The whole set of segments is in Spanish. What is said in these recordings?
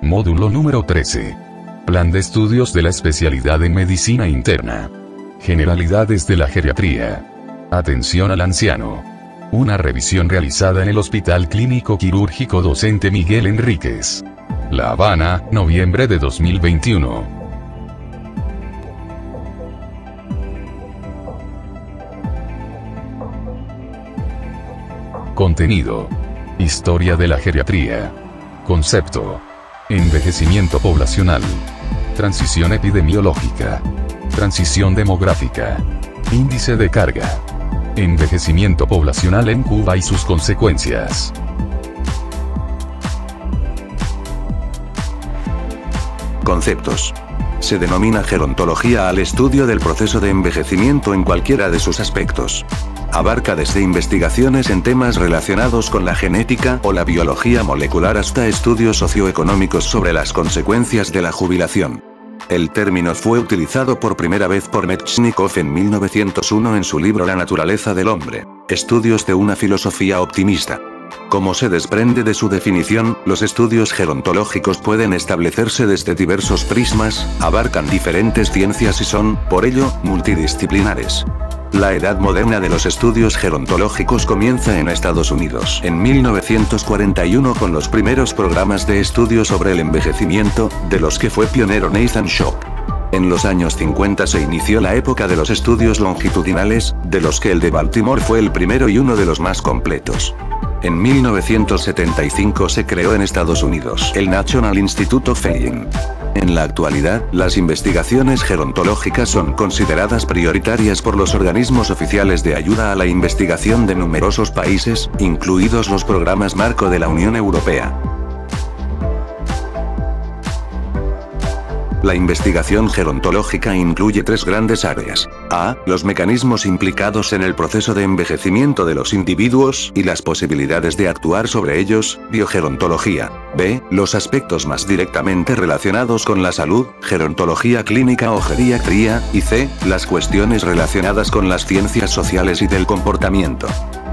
Módulo número 13. Plan de estudios de la especialidad en medicina interna. Generalidades de la geriatría. Atención al anciano. Una revisión realizada en el Hospital Clínico Quirúrgico Docente Miguel Enríquez. La Habana, noviembre de 2021. Contenido. Historia de la geriatría. Concepto. Envejecimiento poblacional. Transición epidemiológica. Transición demográfica. Índice de carga. Envejecimiento poblacional en Cuba y sus consecuencias. Conceptos. Se denomina gerontología al estudio del proceso de envejecimiento en cualquiera de sus aspectos. Abarca desde investigaciones en temas relacionados con la genética o la biología molecular hasta estudios socioeconómicos sobre las consecuencias de la jubilación. El término fue utilizado por primera vez por Metchnikov en 1901 en su libro La naturaleza del hombre, estudios de una filosofía optimista. Como se desprende de su definición, los estudios gerontológicos pueden establecerse desde diversos prismas, abarcan diferentes ciencias y son, por ello, multidisciplinares. La edad moderna de los estudios gerontológicos comienza en Estados Unidos en 1941 con los primeros programas de estudio sobre el envejecimiento, de los que fue pionero Nathan Shaw. En los años 50 se inició la época de los estudios longitudinales, de los que el de Baltimore fue el primero y uno de los más completos. En 1975 se creó en Estados Unidos el National Institute of Aging. En la actualidad, las investigaciones gerontológicas son consideradas prioritarias por los organismos oficiales de ayuda a la investigación de numerosos países, incluidos los programas marco de la Unión Europea. La investigación gerontológica incluye tres grandes áreas. A. Los mecanismos implicados en el proceso de envejecimiento de los individuos y las posibilidades de actuar sobre ellos, biogerontología. B. Los aspectos más directamente relacionados con la salud, gerontología clínica o geriatría, y C. Las cuestiones relacionadas con las ciencias sociales y del comportamiento.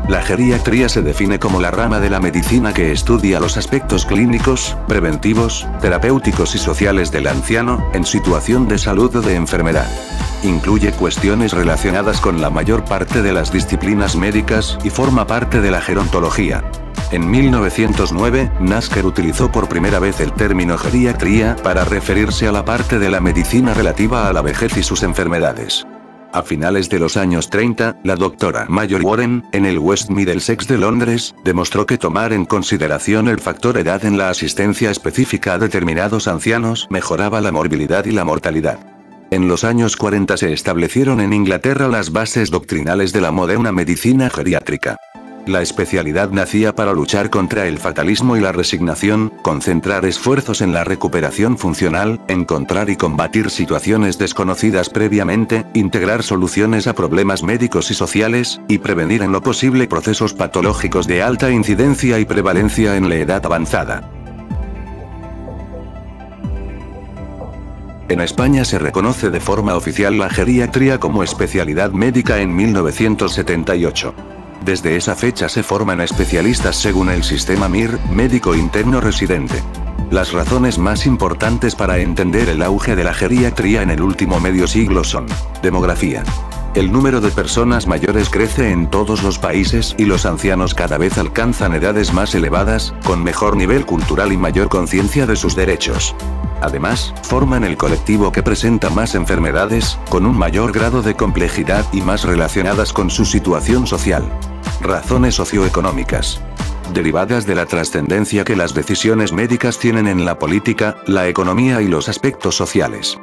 La geriatría se define como la rama de la medicina que estudia los aspectos clínicos, preventivos, terapéuticos y sociales del anciano, en situación de salud o de enfermedad. Incluye cuestiones relacionadas con la mayor parte de las disciplinas médicas y forma parte de la gerontología. En 1909, Nasker utilizó por primera vez el término geriatría para referirse a la parte de la medicina relativa a la vejez y sus enfermedades. A finales de los años 30, la doctora Mayor Warren, en el West Middlesex de Londres, demostró que tomar en consideración el factor edad en la asistencia específica a determinados ancianos mejoraba la morbilidad y la mortalidad. En los años 40 se establecieron en Inglaterra las bases doctrinales de la moderna medicina geriátrica. La especialidad nacía para luchar contra el fatalismo y la resignación, concentrar esfuerzos en la recuperación funcional, encontrar y combatir situaciones desconocidas previamente, integrar soluciones a problemas médicos y sociales, y prevenir en lo posible procesos patológicos de alta incidencia y prevalencia en la edad avanzada. En España se reconoce de forma oficial la geriatría como especialidad médica en 1978. Desde esa fecha se forman especialistas según el sistema MIR, médico interno residente. Las razones más importantes para entender el auge de la geriatría en el último medio siglo son demografía. El número de personas mayores crece en todos los países y los ancianos cada vez alcanzan edades más elevadas, con mejor nivel cultural y mayor conciencia de sus derechos. Además, forman el colectivo que presenta más enfermedades, con un mayor grado de complejidad y más relacionadas con su situación social. Razones socioeconómicas. Derivadas de la trascendencia que las decisiones médicas tienen en la política, la economía y los aspectos sociales.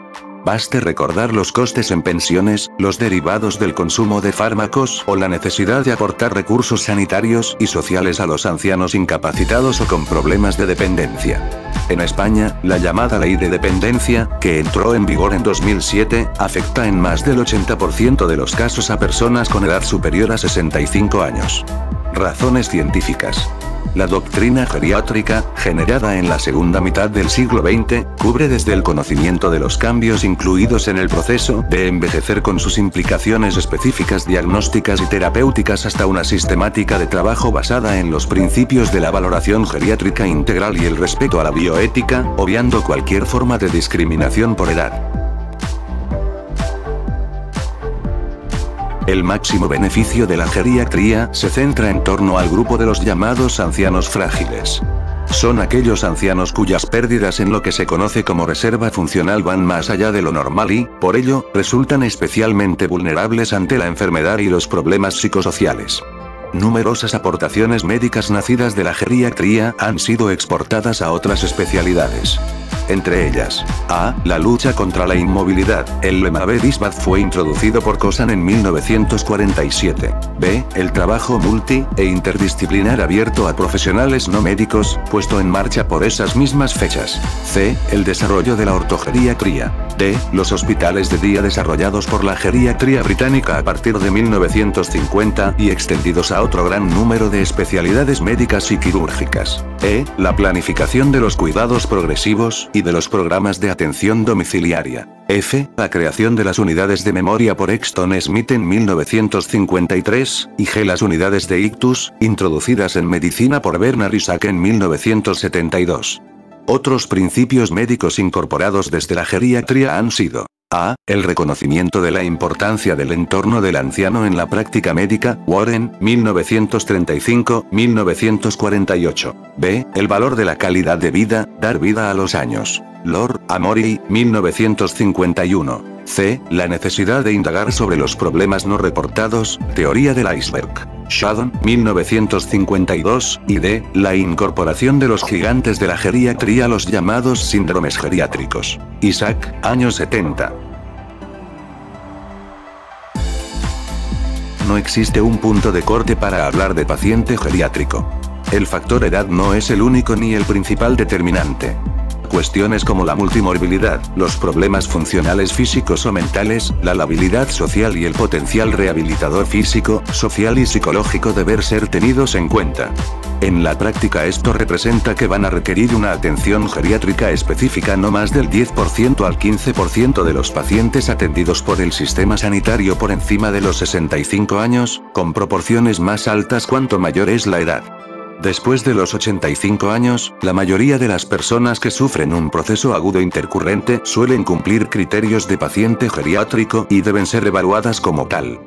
Baste recordar los costes en pensiones, los derivados del consumo de fármacos o la necesidad de aportar recursos sanitarios y sociales a los ancianos incapacitados o con problemas de dependencia. En España, la llamada ley de dependencia, que entró en vigor en 2007, afecta en más del 80% de los casos a personas con edad superior a 65 años. Razones científicas. La doctrina geriátrica, generada en la segunda mitad del siglo XX, cubre desde el conocimiento de los cambios incluidos en el proceso de envejecer con sus implicaciones específicas diagnósticas y terapéuticas hasta una sistemática de trabajo basada en los principios de la valoración geriátrica integral y el respeto a la bioética, obviando cualquier forma de discriminación por edad. El máximo beneficio de la geriatría se centra en torno al grupo de los llamados ancianos frágiles. Son aquellos ancianos cuyas pérdidas en lo que se conoce como reserva funcional van más allá de lo normal y, por ello, resultan especialmente vulnerables ante la enfermedad y los problemas psicosociales. Numerosas aportaciones médicas nacidas de la geriatría han sido exportadas a otras especialidades entre ellas. A. La lucha contra la inmovilidad. El lemavadisbat fue introducido por Cosan en 1947. B. El trabajo multi e interdisciplinar abierto a profesionales no médicos, puesto en marcha por esas mismas fechas. C. El desarrollo de la ortogeriatría. D. Los hospitales de día desarrollados por la geriatría británica a partir de 1950 y extendidos a otro gran número de especialidades médicas y quirúrgicas. E. La planificación de los cuidados progresivos y de los programas de atención domiciliaria. F. La creación de las unidades de memoria por Exton Smith en 1953, y G. Las unidades de ictus, introducidas en medicina por Bernard Isaac en 1972. Otros principios médicos incorporados desde la geriatría han sido a. El reconocimiento de la importancia del entorno del anciano en la práctica médica, Warren, 1935-1948. B. El valor de la calidad de vida, dar vida a los años. Lord Amory, 1951. C. La necesidad de indagar sobre los problemas no reportados, teoría del iceberg. Shadon, 1952, y D. La incorporación de los gigantes de la geriatría a los llamados síndromes geriátricos. Isaac, años 70. No existe un punto de corte para hablar de paciente geriátrico. El factor edad no es el único ni el principal determinante. Cuestiones como la multimorbilidad, los problemas funcionales físicos o mentales, la labilidad social y el potencial rehabilitador físico, social y psicológico deber ser tenidos en cuenta. En la práctica esto representa que van a requerir una atención geriátrica específica no más del 10% al 15% de los pacientes atendidos por el sistema sanitario por encima de los 65 años, con proporciones más altas cuanto mayor es la edad. Después de los 85 años, la mayoría de las personas que sufren un proceso agudo intercurrente suelen cumplir criterios de paciente geriátrico y deben ser evaluadas como tal.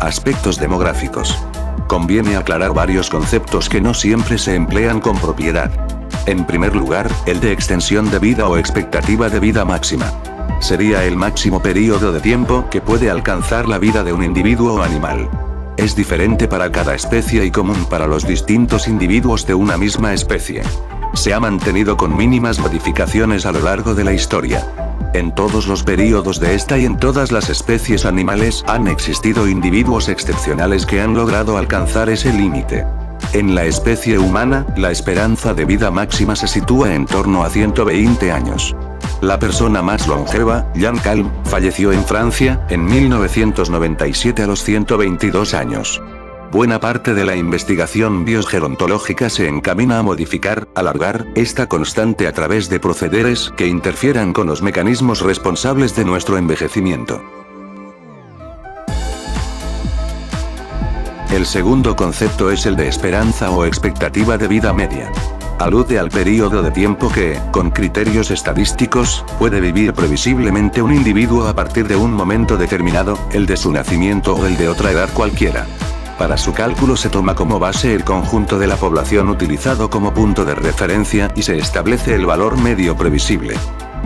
Aspectos demográficos. Conviene aclarar varios conceptos que no siempre se emplean con propiedad. En primer lugar, el de extensión de vida o expectativa de vida máxima. Sería el máximo periodo de tiempo que puede alcanzar la vida de un individuo o animal. Es diferente para cada especie y común para los distintos individuos de una misma especie. Se ha mantenido con mínimas modificaciones a lo largo de la historia. En todos los períodos de esta y en todas las especies animales han existido individuos excepcionales que han logrado alcanzar ese límite. En la especie humana, la esperanza de vida máxima se sitúa en torno a 120 años. La persona más longeva, Jan Calm, falleció en Francia, en 1997 a los 122 años. Buena parte de la investigación biogerontológica se encamina a modificar, alargar, esta constante a través de procederes que interfieran con los mecanismos responsables de nuestro envejecimiento. El segundo concepto es el de esperanza o expectativa de vida media. Alude al periodo de tiempo que, con criterios estadísticos, puede vivir previsiblemente un individuo a partir de un momento determinado, el de su nacimiento o el de otra edad cualquiera. Para su cálculo se toma como base el conjunto de la población utilizado como punto de referencia y se establece el valor medio previsible.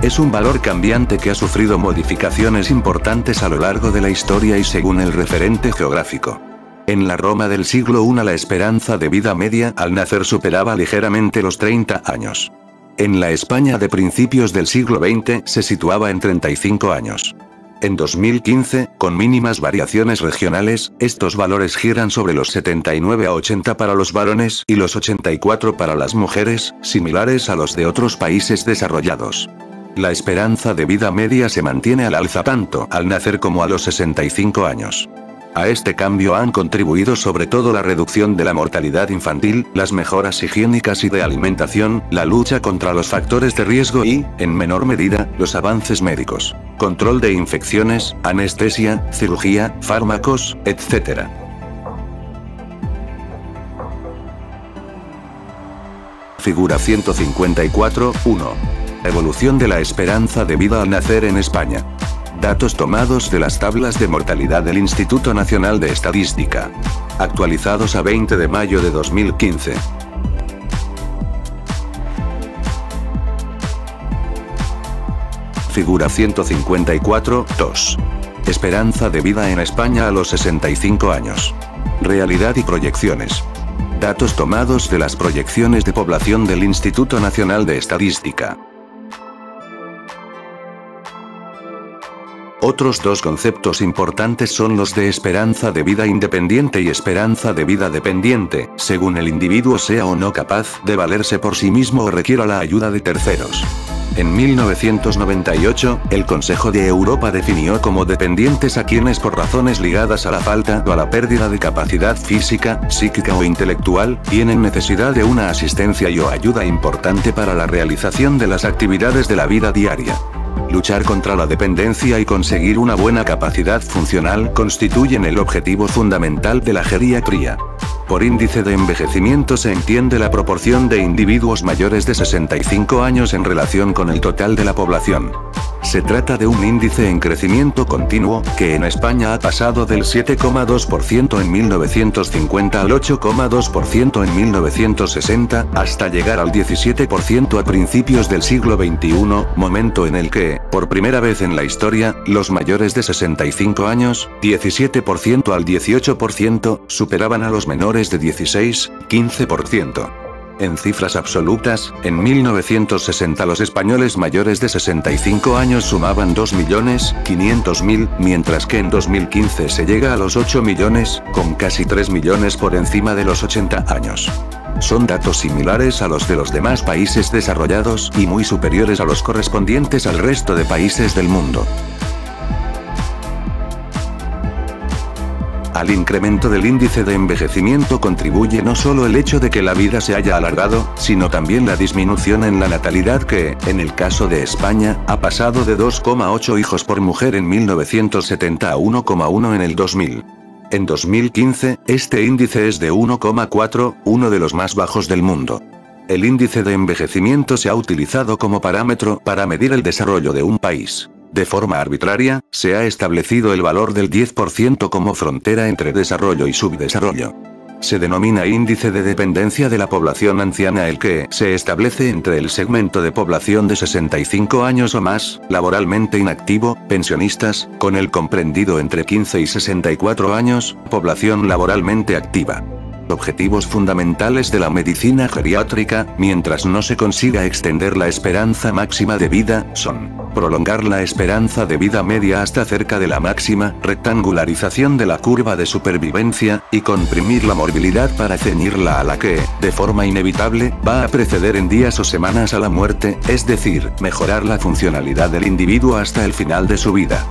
Es un valor cambiante que ha sufrido modificaciones importantes a lo largo de la historia y según el referente geográfico. En la Roma del siglo I la esperanza de vida media al nacer superaba ligeramente los 30 años. En la España de principios del siglo XX se situaba en 35 años. En 2015, con mínimas variaciones regionales, estos valores giran sobre los 79 a 80 para los varones y los 84 para las mujeres, similares a los de otros países desarrollados. La esperanza de vida media se mantiene al alza tanto al nacer como a los 65 años. A este cambio han contribuido sobre todo la reducción de la mortalidad infantil, las mejoras higiénicas y de alimentación, la lucha contra los factores de riesgo y, en menor medida, los avances médicos. Control de infecciones, anestesia, cirugía, fármacos, etc. Figura 154, 1. Evolución de la esperanza de vida al nacer en España. Datos tomados de las tablas de mortalidad del Instituto Nacional de Estadística. Actualizados a 20 de mayo de 2015. Figura 154, 2. Esperanza de vida en España a los 65 años. Realidad y proyecciones. Datos tomados de las proyecciones de población del Instituto Nacional de Estadística. Otros dos conceptos importantes son los de esperanza de vida independiente y esperanza de vida dependiente, según el individuo sea o no capaz de valerse por sí mismo o requiera la ayuda de terceros. En 1998, el Consejo de Europa definió como dependientes a quienes por razones ligadas a la falta o a la pérdida de capacidad física, psíquica o intelectual, tienen necesidad de una asistencia y o ayuda importante para la realización de las actividades de la vida diaria. Luchar contra la dependencia y conseguir una buena capacidad funcional constituyen el objetivo fundamental de la geriatría. Por índice de envejecimiento se entiende la proporción de individuos mayores de 65 años en relación con el total de la población. Se trata de un índice en crecimiento continuo, que en España ha pasado del 7,2% en 1950 al 8,2% en 1960, hasta llegar al 17% a principios del siglo XXI, momento en el que, por primera vez en la historia, los mayores de 65 años, 17% al 18%, superaban a los menores de 16, 15%. En cifras absolutas, en 1960 los españoles mayores de 65 años sumaban 2.500.000, mientras que en 2015 se llega a los 8 millones, con casi 3 millones por encima de los 80 años. Son datos similares a los de los demás países desarrollados y muy superiores a los correspondientes al resto de países del mundo. Al incremento del índice de envejecimiento contribuye no solo el hecho de que la vida se haya alargado, sino también la disminución en la natalidad que, en el caso de España, ha pasado de 2,8 hijos por mujer en 1970 a 1,1 en el 2000. En 2015, este índice es de 1,4, uno de los más bajos del mundo. El índice de envejecimiento se ha utilizado como parámetro para medir el desarrollo de un país. De forma arbitraria, se ha establecido el valor del 10% como frontera entre desarrollo y subdesarrollo. Se denomina índice de dependencia de la población anciana el que se establece entre el segmento de población de 65 años o más, laboralmente inactivo, pensionistas, con el comprendido entre 15 y 64 años, población laboralmente activa objetivos fundamentales de la medicina geriátrica, mientras no se consiga extender la esperanza máxima de vida, son prolongar la esperanza de vida media hasta cerca de la máxima, rectangularización de la curva de supervivencia, y comprimir la morbilidad para ceñirla a la que, de forma inevitable, va a preceder en días o semanas a la muerte, es decir, mejorar la funcionalidad del individuo hasta el final de su vida.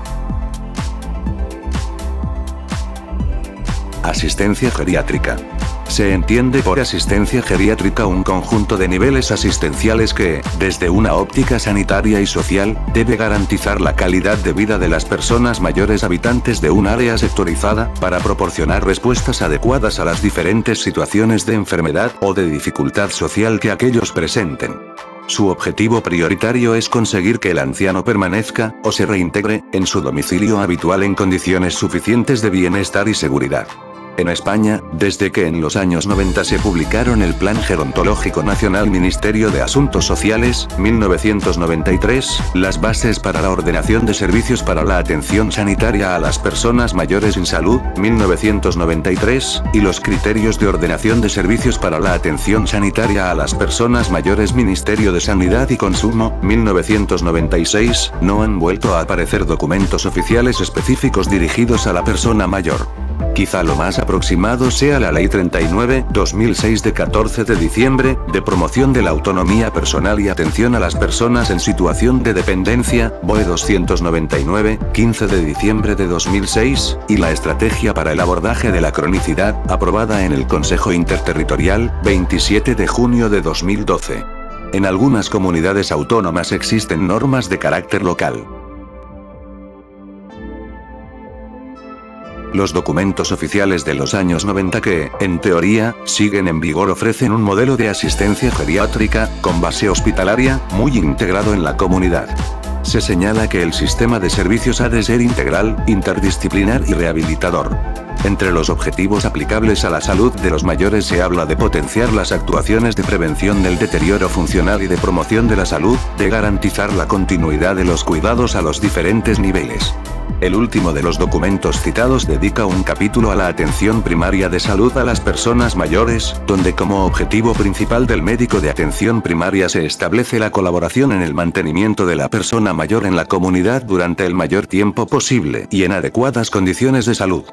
Asistencia geriátrica. Se entiende por asistencia geriátrica un conjunto de niveles asistenciales que, desde una óptica sanitaria y social, debe garantizar la calidad de vida de las personas mayores habitantes de un área sectorizada, para proporcionar respuestas adecuadas a las diferentes situaciones de enfermedad o de dificultad social que aquellos presenten. Su objetivo prioritario es conseguir que el anciano permanezca, o se reintegre, en su domicilio habitual en condiciones suficientes de bienestar y seguridad. En España, desde que en los años 90 se publicaron el Plan Gerontológico Nacional Ministerio de Asuntos Sociales, 1993, las bases para la ordenación de servicios para la atención sanitaria a las personas mayores sin salud, 1993, y los criterios de ordenación de servicios para la atención sanitaria a las personas mayores Ministerio de Sanidad y Consumo, 1996, no han vuelto a aparecer documentos oficiales específicos dirigidos a la persona mayor. Quizá lo más aproximado sea la Ley 39-2006 de 14 de diciembre, de promoción de la autonomía personal y atención a las personas en situación de dependencia, BOE 299, 15 de diciembre de 2006, y la Estrategia para el abordaje de la cronicidad, aprobada en el Consejo Interterritorial, 27 de junio de 2012. En algunas comunidades autónomas existen normas de carácter local. Los documentos oficiales de los años 90 que, en teoría, siguen en vigor ofrecen un modelo de asistencia geriátrica, con base hospitalaria, muy integrado en la comunidad. Se señala que el sistema de servicios ha de ser integral, interdisciplinar y rehabilitador. Entre los objetivos aplicables a la salud de los mayores se habla de potenciar las actuaciones de prevención del deterioro funcional y de promoción de la salud, de garantizar la continuidad de los cuidados a los diferentes niveles. El último de los documentos citados dedica un capítulo a la atención primaria de salud a las personas mayores, donde como objetivo principal del médico de atención primaria se establece la colaboración en el mantenimiento de la persona mayor en la comunidad durante el mayor tiempo posible y en adecuadas condiciones de salud.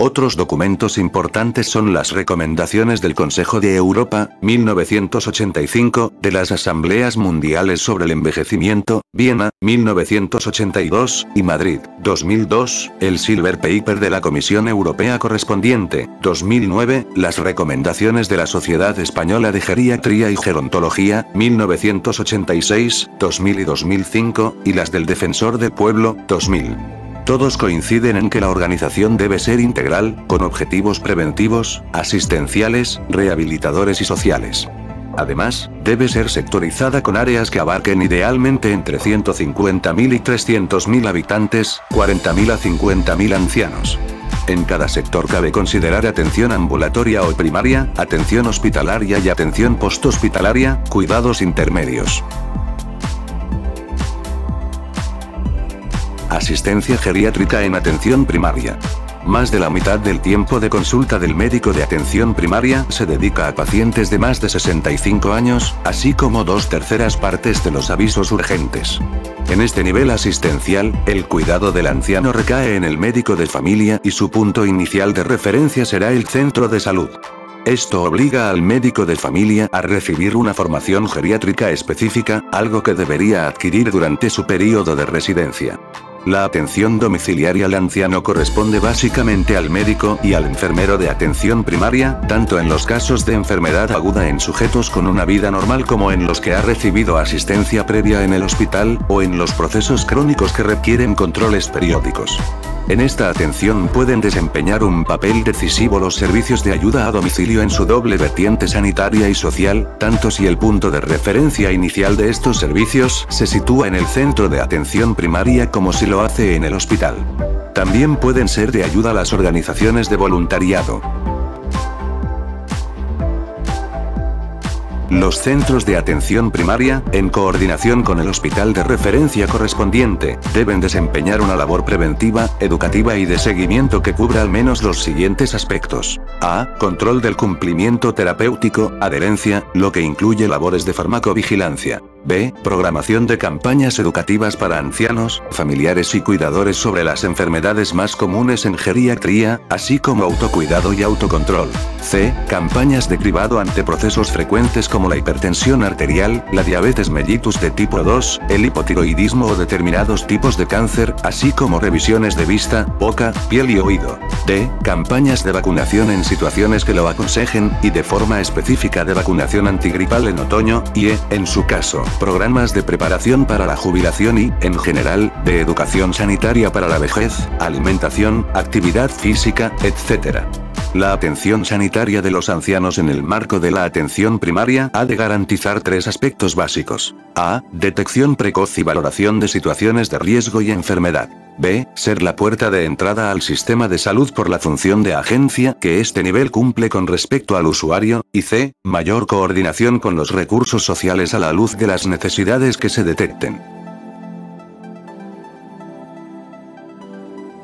Otros documentos importantes son las recomendaciones del Consejo de Europa, 1985, de las Asambleas Mundiales sobre el Envejecimiento, Viena, 1982, y Madrid, 2002, el Silver Paper de la Comisión Europea correspondiente, 2009, las recomendaciones de la Sociedad Española de Geriatría y Gerontología, 1986, 2000 y 2005, y las del Defensor del Pueblo, 2000. Todos coinciden en que la organización debe ser integral, con objetivos preventivos, asistenciales, rehabilitadores y sociales. Además, debe ser sectorizada con áreas que abarquen idealmente entre 150.000 y 300.000 habitantes, 40.000 a 50.000 ancianos. En cada sector cabe considerar atención ambulatoria o primaria, atención hospitalaria y atención posthospitalaria, cuidados intermedios. Asistencia geriátrica en atención primaria. Más de la mitad del tiempo de consulta del médico de atención primaria se dedica a pacientes de más de 65 años, así como dos terceras partes de los avisos urgentes. En este nivel asistencial, el cuidado del anciano recae en el médico de familia y su punto inicial de referencia será el centro de salud. Esto obliga al médico de familia a recibir una formación geriátrica específica, algo que debería adquirir durante su periodo de residencia. La atención domiciliaria al anciano corresponde básicamente al médico y al enfermero de atención primaria, tanto en los casos de enfermedad aguda en sujetos con una vida normal como en los que ha recibido asistencia previa en el hospital, o en los procesos crónicos que requieren controles periódicos. En esta atención pueden desempeñar un papel decisivo los servicios de ayuda a domicilio en su doble vertiente sanitaria y social, tanto si el punto de referencia inicial de estos servicios se sitúa en el centro de atención primaria como si lo hace en el hospital. También pueden ser de ayuda las organizaciones de voluntariado. Los centros de atención primaria, en coordinación con el hospital de referencia correspondiente, deben desempeñar una labor preventiva, educativa y de seguimiento que cubra al menos los siguientes aspectos. A. Control del cumplimiento terapéutico, adherencia, lo que incluye labores de farmacovigilancia. B. Programación de campañas educativas para ancianos, familiares y cuidadores sobre las enfermedades más comunes en geriatría, así como autocuidado y autocontrol. C. Campañas de cribado ante procesos frecuentes como la hipertensión arterial, la diabetes mellitus de tipo 2, el hipotiroidismo o determinados tipos de cáncer, así como revisiones de vista, boca, piel y oído. D. Campañas de vacunación en situaciones que lo aconsejen, y de forma específica de vacunación antigripal en otoño, y E. En su caso, programas de preparación para la jubilación y, en general, de educación sanitaria para la vejez, alimentación, actividad física, etc. La atención sanitaria de los ancianos en el marco de la atención primaria ha de garantizar tres aspectos básicos. A. Detección precoz y valoración de situaciones de riesgo y enfermedad. B. Ser la puerta de entrada al sistema de salud por la función de agencia que este nivel cumple con respecto al usuario. Y C. Mayor coordinación con los recursos sociales a la luz de las necesidades que se detecten.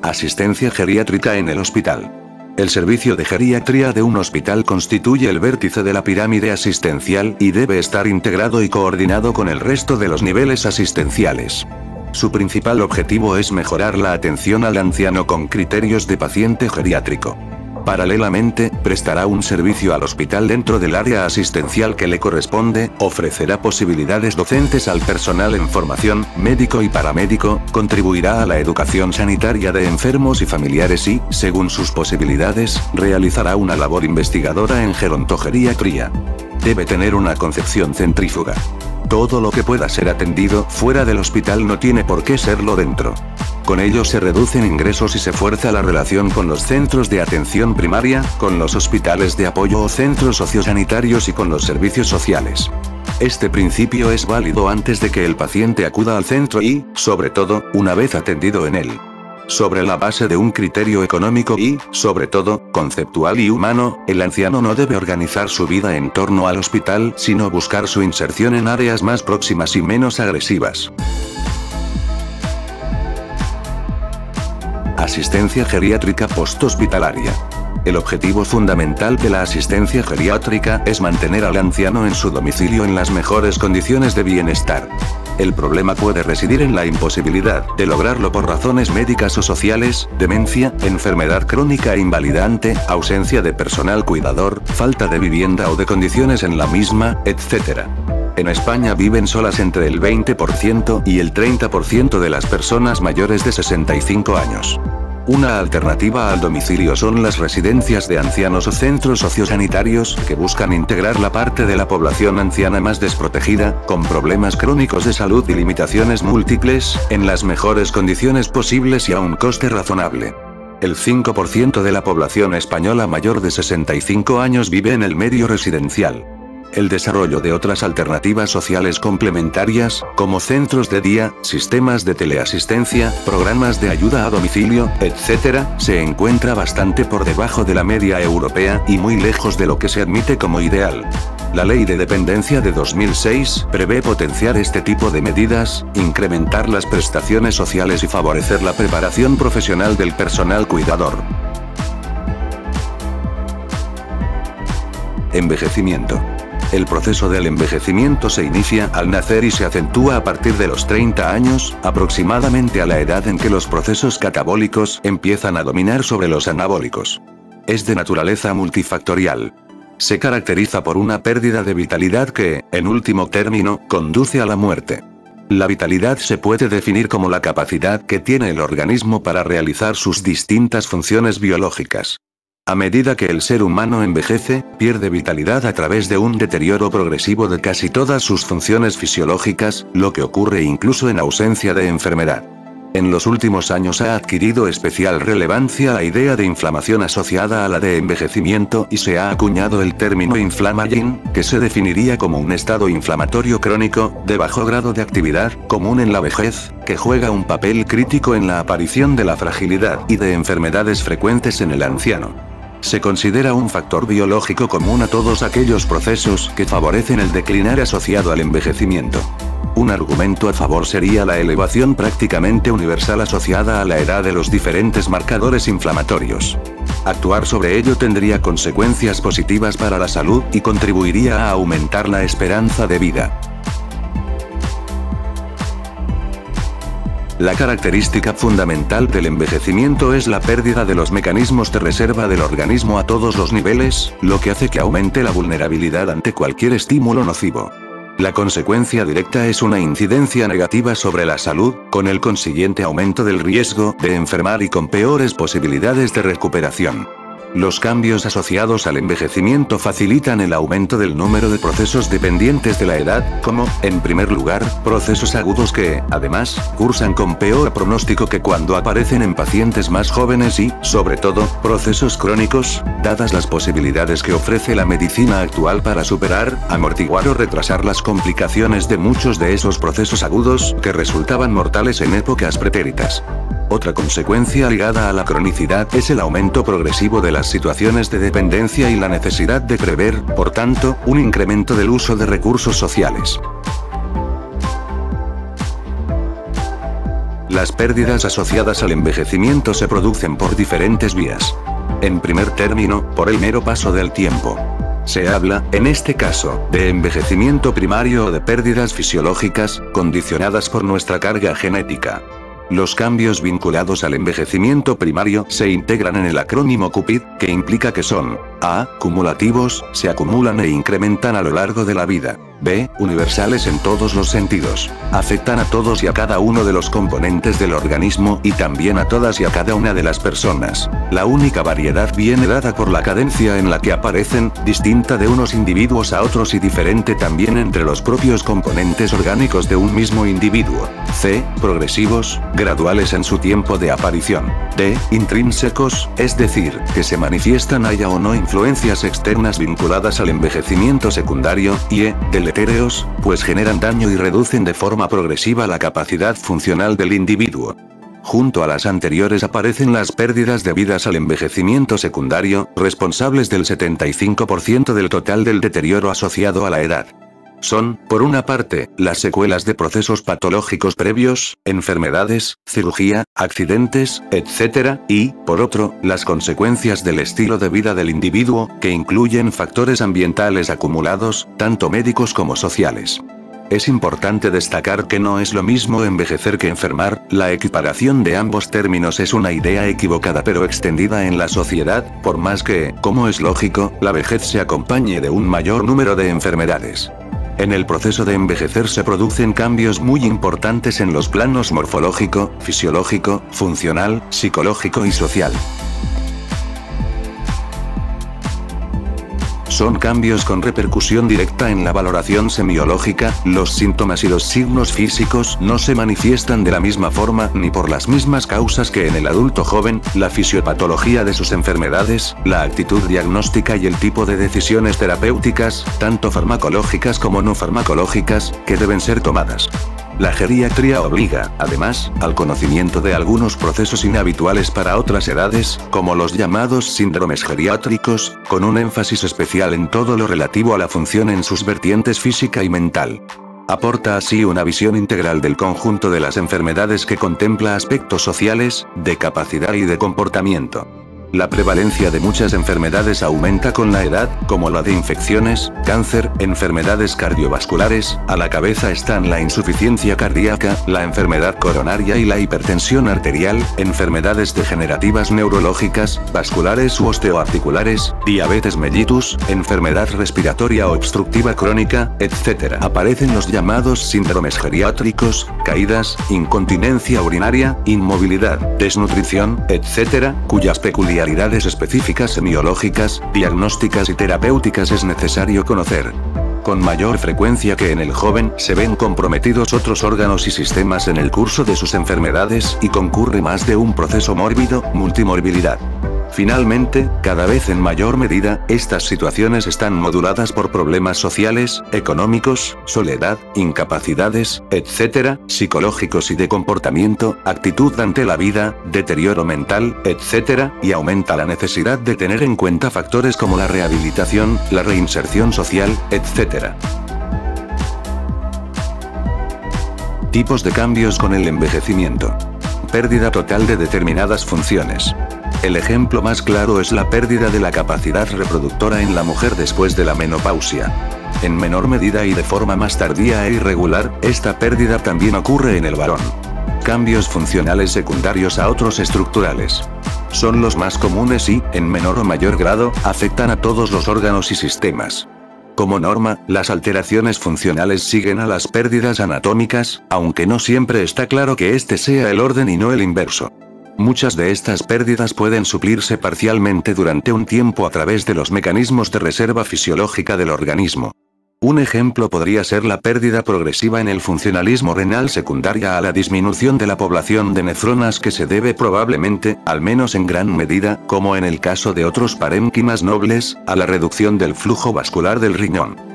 Asistencia geriátrica en el hospital. El servicio de geriatría de un hospital constituye el vértice de la pirámide asistencial y debe estar integrado y coordinado con el resto de los niveles asistenciales. Su principal objetivo es mejorar la atención al anciano con criterios de paciente geriátrico. Paralelamente, prestará un servicio al hospital dentro del área asistencial que le corresponde, ofrecerá posibilidades docentes al personal en formación, médico y paramédico, contribuirá a la educación sanitaria de enfermos y familiares y, según sus posibilidades, realizará una labor investigadora en gerontogería cría. Debe tener una concepción centrífuga. Todo lo que pueda ser atendido fuera del hospital no tiene por qué serlo dentro. Con ello se reducen ingresos y se fuerza la relación con los centros de atención primaria, con los hospitales de apoyo o centros sociosanitarios y con los servicios sociales. Este principio es válido antes de que el paciente acuda al centro y, sobre todo, una vez atendido en él. Sobre la base de un criterio económico y, sobre todo, conceptual y humano, el anciano no debe organizar su vida en torno al hospital, sino buscar su inserción en áreas más próximas y menos agresivas. Asistencia geriátrica posthospitalaria. El objetivo fundamental de la asistencia geriátrica es mantener al anciano en su domicilio en las mejores condiciones de bienestar. El problema puede residir en la imposibilidad de lograrlo por razones médicas o sociales, demencia, enfermedad crónica e invalidante, ausencia de personal cuidador, falta de vivienda o de condiciones en la misma, etc. En España viven solas entre el 20% y el 30% de las personas mayores de 65 años. Una alternativa al domicilio son las residencias de ancianos o centros sociosanitarios que buscan integrar la parte de la población anciana más desprotegida, con problemas crónicos de salud y limitaciones múltiples, en las mejores condiciones posibles y a un coste razonable. El 5% de la población española mayor de 65 años vive en el medio residencial el desarrollo de otras alternativas sociales complementarias, como centros de día, sistemas de teleasistencia, programas de ayuda a domicilio, etc., se encuentra bastante por debajo de la media europea y muy lejos de lo que se admite como ideal. La ley de dependencia de 2006 prevé potenciar este tipo de medidas, incrementar las prestaciones sociales y favorecer la preparación profesional del personal cuidador. Envejecimiento. El proceso del envejecimiento se inicia al nacer y se acentúa a partir de los 30 años, aproximadamente a la edad en que los procesos catabólicos empiezan a dominar sobre los anabólicos. Es de naturaleza multifactorial. Se caracteriza por una pérdida de vitalidad que, en último término, conduce a la muerte. La vitalidad se puede definir como la capacidad que tiene el organismo para realizar sus distintas funciones biológicas. A medida que el ser humano envejece, pierde vitalidad a través de un deterioro progresivo de casi todas sus funciones fisiológicas, lo que ocurre incluso en ausencia de enfermedad. En los últimos años ha adquirido especial relevancia la idea de inflamación asociada a la de envejecimiento y se ha acuñado el término inflamaging, que se definiría como un estado inflamatorio crónico, de bajo grado de actividad, común en la vejez, que juega un papel crítico en la aparición de la fragilidad y de enfermedades frecuentes en el anciano se considera un factor biológico común a todos aquellos procesos que favorecen el declinar asociado al envejecimiento. Un argumento a favor sería la elevación prácticamente universal asociada a la edad de los diferentes marcadores inflamatorios. Actuar sobre ello tendría consecuencias positivas para la salud y contribuiría a aumentar la esperanza de vida. La característica fundamental del envejecimiento es la pérdida de los mecanismos de reserva del organismo a todos los niveles, lo que hace que aumente la vulnerabilidad ante cualquier estímulo nocivo. La consecuencia directa es una incidencia negativa sobre la salud, con el consiguiente aumento del riesgo de enfermar y con peores posibilidades de recuperación. Los cambios asociados al envejecimiento facilitan el aumento del número de procesos dependientes de la edad, como, en primer lugar, procesos agudos que, además, cursan con peor pronóstico que cuando aparecen en pacientes más jóvenes y, sobre todo, procesos crónicos, dadas las posibilidades que ofrece la medicina actual para superar, amortiguar o retrasar las complicaciones de muchos de esos procesos agudos que resultaban mortales en épocas pretéritas. Otra consecuencia ligada a la cronicidad es el aumento progresivo de las situaciones de dependencia y la necesidad de prever, por tanto, un incremento del uso de recursos sociales. Las pérdidas asociadas al envejecimiento se producen por diferentes vías. En primer término, por el mero paso del tiempo. Se habla, en este caso, de envejecimiento primario o de pérdidas fisiológicas, condicionadas por nuestra carga genética. Los cambios vinculados al envejecimiento primario se integran en el acrónimo CUPID, que implica que son A. Cumulativos, se acumulan e incrementan a lo largo de la vida. B. Universales en todos los sentidos. Afectan a todos y a cada uno de los componentes del organismo y también a todas y a cada una de las personas. La única variedad viene dada por la cadencia en la que aparecen, distinta de unos individuos a otros y diferente también entre los propios componentes orgánicos de un mismo individuo. C. Progresivos, graduales en su tiempo de aparición. D. Intrínsecos, es decir, que se manifiestan haya o no influencias externas vinculadas al envejecimiento secundario, y E. Pues generan daño y reducen de forma progresiva la capacidad funcional del individuo. Junto a las anteriores aparecen las pérdidas debidas al envejecimiento secundario, responsables del 75% del total del deterioro asociado a la edad son, por una parte, las secuelas de procesos patológicos previos, enfermedades, cirugía, accidentes, etc., y, por otro, las consecuencias del estilo de vida del individuo, que incluyen factores ambientales acumulados, tanto médicos como sociales. Es importante destacar que no es lo mismo envejecer que enfermar, la equiparación de ambos términos es una idea equivocada pero extendida en la sociedad, por más que, como es lógico, la vejez se acompañe de un mayor número de enfermedades. En el proceso de envejecer se producen cambios muy importantes en los planos morfológico, fisiológico, funcional, psicológico y social. Son cambios con repercusión directa en la valoración semiológica, los síntomas y los signos físicos no se manifiestan de la misma forma ni por las mismas causas que en el adulto joven, la fisiopatología de sus enfermedades, la actitud diagnóstica y el tipo de decisiones terapéuticas, tanto farmacológicas como no farmacológicas, que deben ser tomadas. La geriatría obliga, además, al conocimiento de algunos procesos inhabituales para otras edades, como los llamados síndromes geriátricos, con un énfasis especial en todo lo relativo a la función en sus vertientes física y mental. Aporta así una visión integral del conjunto de las enfermedades que contempla aspectos sociales, de capacidad y de comportamiento. La prevalencia de muchas enfermedades aumenta con la edad, como la de infecciones, cáncer, enfermedades cardiovasculares, a la cabeza están la insuficiencia cardíaca, la enfermedad coronaria y la hipertensión arterial, enfermedades degenerativas neurológicas, vasculares u osteoarticulares, diabetes mellitus, enfermedad respiratoria obstructiva crónica, etc. Aparecen los llamados síndromes geriátricos, caídas, incontinencia urinaria, inmovilidad, desnutrición, etc., cuyas peculiaridades específicas semiológicas, diagnósticas y terapéuticas es necesario conocer. Con mayor frecuencia que en el joven, se ven comprometidos otros órganos y sistemas en el curso de sus enfermedades y concurre más de un proceso mórbido, multimorbilidad. Finalmente, cada vez en mayor medida, estas situaciones están moduladas por problemas sociales, económicos, soledad, incapacidades, etc., psicológicos y de comportamiento, actitud ante la vida, deterioro mental, etc., y aumenta la necesidad de tener en cuenta factores como la rehabilitación, la reinserción social, etc. Tipos de cambios con el envejecimiento. Pérdida total de determinadas funciones. El ejemplo más claro es la pérdida de la capacidad reproductora en la mujer después de la menopausia. En menor medida y de forma más tardía e irregular, esta pérdida también ocurre en el varón. Cambios funcionales secundarios a otros estructurales. Son los más comunes y, en menor o mayor grado, afectan a todos los órganos y sistemas. Como norma, las alteraciones funcionales siguen a las pérdidas anatómicas, aunque no siempre está claro que este sea el orden y no el inverso. Muchas de estas pérdidas pueden suplirse parcialmente durante un tiempo a través de los mecanismos de reserva fisiológica del organismo. Un ejemplo podría ser la pérdida progresiva en el funcionalismo renal secundaria a la disminución de la población de nefronas que se debe probablemente, al menos en gran medida, como en el caso de otros parénquimas nobles, a la reducción del flujo vascular del riñón.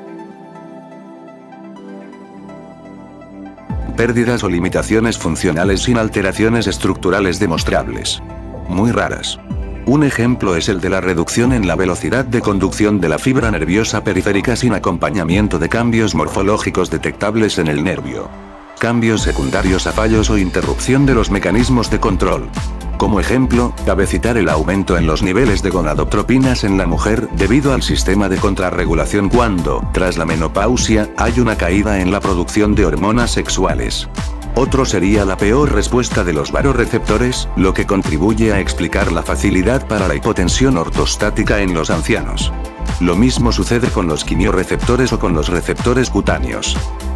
Pérdidas o limitaciones funcionales sin alteraciones estructurales demostrables. Muy raras. Un ejemplo es el de la reducción en la velocidad de conducción de la fibra nerviosa periférica sin acompañamiento de cambios morfológicos detectables en el nervio. Cambios secundarios a fallos o interrupción de los mecanismos de control. Como ejemplo, cabe citar el aumento en los niveles de gonadotropinas en la mujer debido al sistema de contrarregulación cuando, tras la menopausia, hay una caída en la producción de hormonas sexuales. Otro sería la peor respuesta de los varoreceptores, lo que contribuye a explicar la facilidad para la hipotensión ortostática en los ancianos. Lo mismo sucede con los quimioreceptores o con los receptores cutáneos.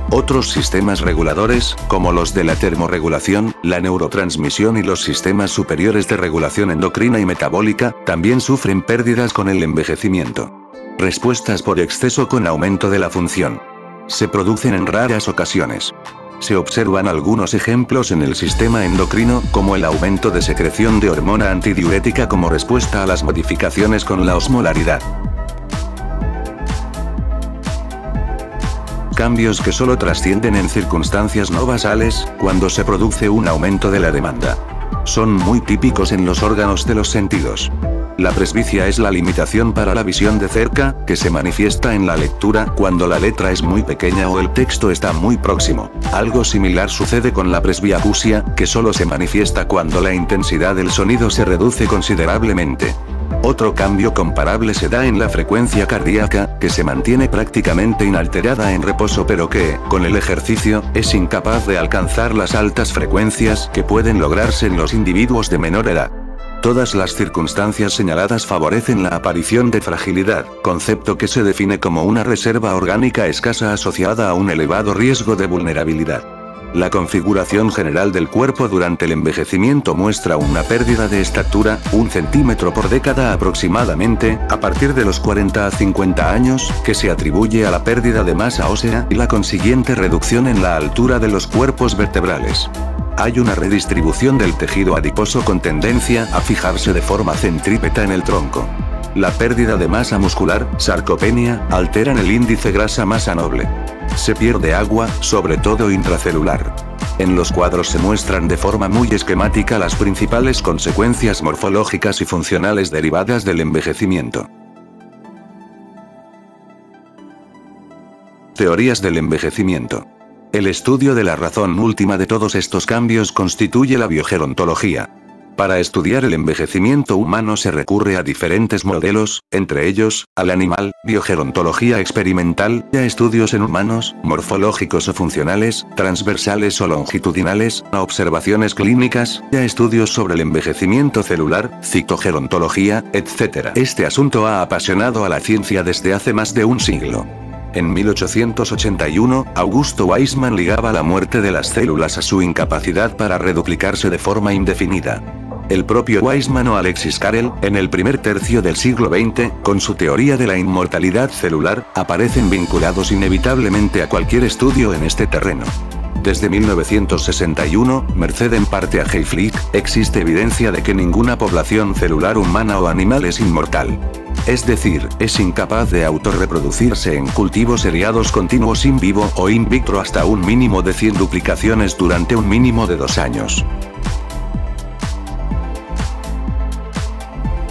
Otros sistemas reguladores, como los de la termorregulación, la neurotransmisión y los sistemas superiores de regulación endocrina y metabólica, también sufren pérdidas con el envejecimiento. Respuestas por exceso con aumento de la función. Se producen en raras ocasiones. Se observan algunos ejemplos en el sistema endocrino, como el aumento de secreción de hormona antidiurética como respuesta a las modificaciones con la osmolaridad. Cambios que solo trascienden en circunstancias no basales, cuando se produce un aumento de la demanda. Son muy típicos en los órganos de los sentidos. La presbicia es la limitación para la visión de cerca, que se manifiesta en la lectura cuando la letra es muy pequeña o el texto está muy próximo. Algo similar sucede con la presbiacusia, que solo se manifiesta cuando la intensidad del sonido se reduce considerablemente. Otro cambio comparable se da en la frecuencia cardíaca, que se mantiene prácticamente inalterada en reposo pero que, con el ejercicio, es incapaz de alcanzar las altas frecuencias que pueden lograrse en los individuos de menor edad. Todas las circunstancias señaladas favorecen la aparición de fragilidad, concepto que se define como una reserva orgánica escasa asociada a un elevado riesgo de vulnerabilidad. La configuración general del cuerpo durante el envejecimiento muestra una pérdida de estatura, un centímetro por década aproximadamente, a partir de los 40 a 50 años, que se atribuye a la pérdida de masa ósea y la consiguiente reducción en la altura de los cuerpos vertebrales. Hay una redistribución del tejido adiposo con tendencia a fijarse de forma centrípeta en el tronco. La pérdida de masa muscular, sarcopenia, alteran el índice grasa masa noble. Se pierde agua, sobre todo intracelular. En los cuadros se muestran de forma muy esquemática las principales consecuencias morfológicas y funcionales derivadas del envejecimiento. Teorías del envejecimiento. El estudio de la razón última de todos estos cambios constituye la biogerontología. Para estudiar el envejecimiento humano se recurre a diferentes modelos, entre ellos, al animal, biogerontología experimental, a estudios en humanos, morfológicos o funcionales, transversales o longitudinales, a observaciones clínicas, a estudios sobre el envejecimiento celular, citogerontología, etc. Este asunto ha apasionado a la ciencia desde hace más de un siglo. En 1881, Augusto Weismann ligaba la muerte de las células a su incapacidad para reduplicarse de forma indefinida. El propio Weismann o Alexis Carrel, en el primer tercio del siglo XX, con su teoría de la inmortalidad celular, aparecen vinculados inevitablemente a cualquier estudio en este terreno. Desde 1961, merced en parte a Hayflick, existe evidencia de que ninguna población celular humana o animal es inmortal. Es decir, es incapaz de autorreproducirse en cultivos seriados continuos in vivo o in vitro hasta un mínimo de 100 duplicaciones durante un mínimo de dos años.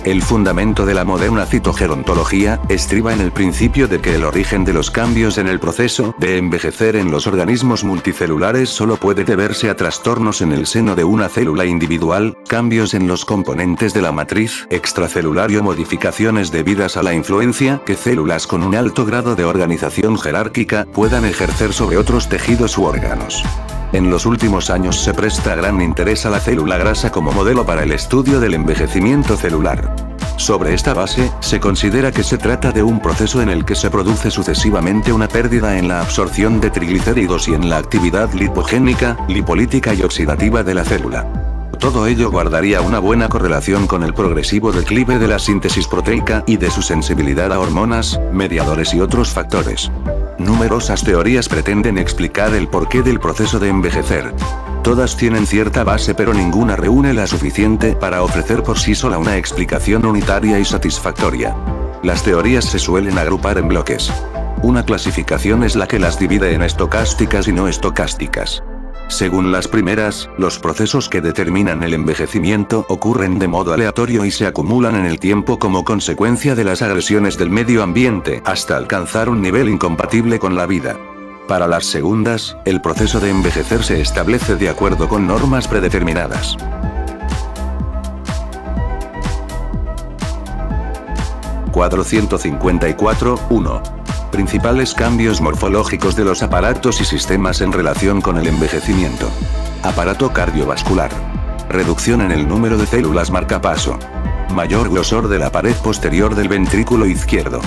El fundamento de la moderna citogerontología estriba en el principio de que el origen de los cambios en el proceso de envejecer en los organismos multicelulares solo puede deberse a trastornos en el seno de una célula individual, cambios en los componentes de la matriz extracelular o modificaciones debidas a la influencia que células con un alto grado de organización jerárquica puedan ejercer sobre otros tejidos u órganos. En los últimos años se presta gran interés a la célula grasa como modelo para el estudio del envejecimiento celular. Sobre esta base, se considera que se trata de un proceso en el que se produce sucesivamente una pérdida en la absorción de triglicéridos y en la actividad lipogénica, lipolítica y oxidativa de la célula. Todo ello guardaría una buena correlación con el progresivo declive de la síntesis proteica y de su sensibilidad a hormonas, mediadores y otros factores. Numerosas teorías pretenden explicar el porqué del proceso de envejecer. Todas tienen cierta base pero ninguna reúne la suficiente para ofrecer por sí sola una explicación unitaria y satisfactoria. Las teorías se suelen agrupar en bloques. Una clasificación es la que las divide en estocásticas y no estocásticas. Según las primeras, los procesos que determinan el envejecimiento ocurren de modo aleatorio y se acumulan en el tiempo como consecuencia de las agresiones del medio ambiente, hasta alcanzar un nivel incompatible con la vida. Para las segundas, el proceso de envejecer se establece de acuerdo con normas predeterminadas. 454, 1. Principales cambios morfológicos de los aparatos y sistemas en relación con el envejecimiento. Aparato cardiovascular. Reducción en el número de células marcapaso. Mayor grosor de la pared posterior del ventrículo izquierdo.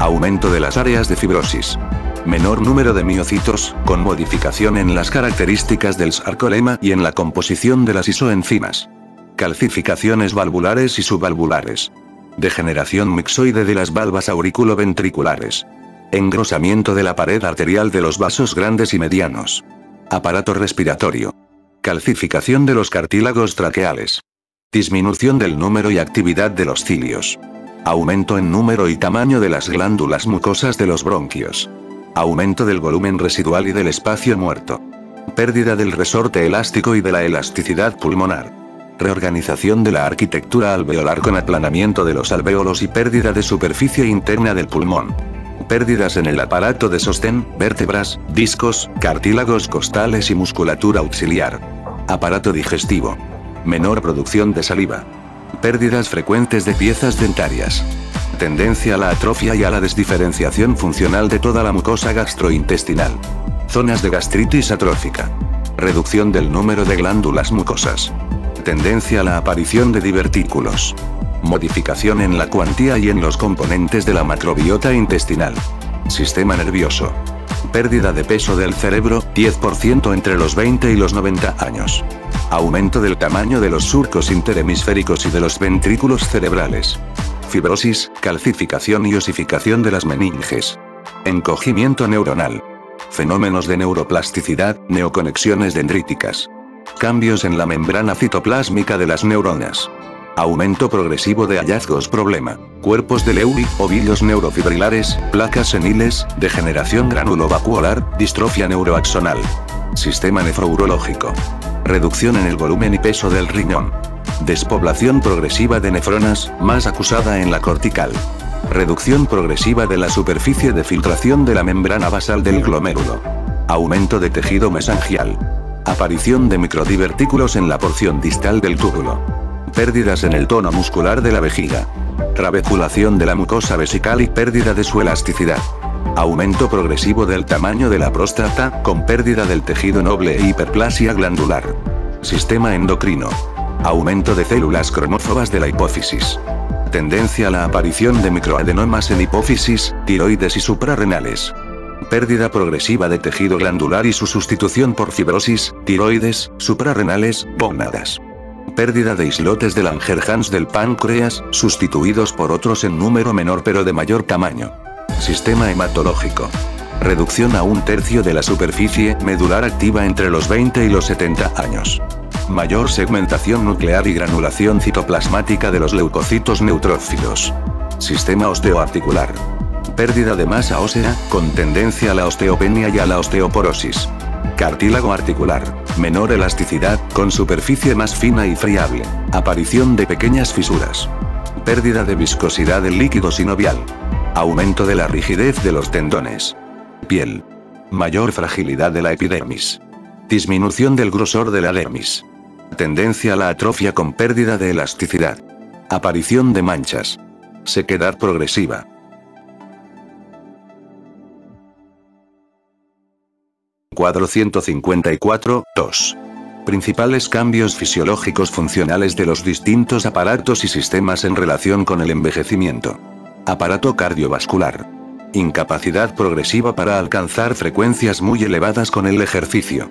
Aumento de las áreas de fibrosis. Menor número de miocitos, con modificación en las características del sarcolema y en la composición de las isoenzimas. Calcificaciones valvulares y subvalvulares. Degeneración mixoide de las valvas auriculoventriculares. Engrosamiento de la pared arterial de los vasos grandes y medianos. Aparato respiratorio. Calcificación de los cartílagos traqueales. Disminución del número y actividad de los cilios. Aumento en número y tamaño de las glándulas mucosas de los bronquios. Aumento del volumen residual y del espacio muerto. Pérdida del resorte elástico y de la elasticidad pulmonar. Reorganización de la arquitectura alveolar con aplanamiento de los alvéolos y pérdida de superficie interna del pulmón. Pérdidas en el aparato de sostén, vértebras, discos, cartílagos costales y musculatura auxiliar. Aparato digestivo. Menor producción de saliva. Pérdidas frecuentes de piezas dentarias. Tendencia a la atrofia y a la desdiferenciación funcional de toda la mucosa gastrointestinal. Zonas de gastritis atrófica. Reducción del número de glándulas mucosas. Tendencia a la aparición de divertículos. Modificación en la cuantía y en los componentes de la macrobiota intestinal. Sistema nervioso. Pérdida de peso del cerebro, 10% entre los 20 y los 90 años. Aumento del tamaño de los surcos interhemisféricos y de los ventrículos cerebrales. Fibrosis, calcificación y osificación de las meninges. Encogimiento neuronal. Fenómenos de neuroplasticidad, neoconexiones dendríticas. Cambios en la membrana citoplásmica de las neuronas. Aumento progresivo de hallazgos problema. Cuerpos de Lewy, ovillos neurofibrilares, placas seniles, degeneración granulovacuolar, distrofia neuroaxonal. Sistema nefrourológico. Reducción en el volumen y peso del riñón. Despoblación progresiva de nefronas, más acusada en la cortical. Reducción progresiva de la superficie de filtración de la membrana basal del glomérulo. Aumento de tejido mesangial. Aparición de microdivertículos en la porción distal del túbulo. Pérdidas en el tono muscular de la vejiga. Trabeculación de la mucosa vesical y pérdida de su elasticidad. Aumento progresivo del tamaño de la próstata, con pérdida del tejido noble e hiperplasia glandular. Sistema endocrino. Aumento de células cromófobas de la hipófisis. Tendencia a la aparición de microadenomas en hipófisis, tiroides y suprarrenales. Pérdida progresiva de tejido glandular y su sustitución por fibrosis, tiroides, suprarrenales, gónadas. Pérdida de islotes de Langerhans del páncreas, sustituidos por otros en número menor pero de mayor tamaño. Sistema hematológico. Reducción a un tercio de la superficie medular activa entre los 20 y los 70 años. Mayor segmentación nuclear y granulación citoplasmática de los leucocitos neutrófilos. Sistema osteoarticular. Pérdida de masa ósea, con tendencia a la osteopenia y a la osteoporosis. Cartílago articular. Menor elasticidad, con superficie más fina y friable. Aparición de pequeñas fisuras. Pérdida de viscosidad del líquido sinovial. Aumento de la rigidez de los tendones. Piel. Mayor fragilidad de la epidermis. Disminución del grosor de la dermis. Tendencia a la atrofia con pérdida de elasticidad. Aparición de manchas. Sequedad progresiva. Cuadro 154, 2. Principales cambios fisiológicos funcionales de los distintos aparatos y sistemas en relación con el envejecimiento. Aparato cardiovascular. Incapacidad progresiva para alcanzar frecuencias muy elevadas con el ejercicio.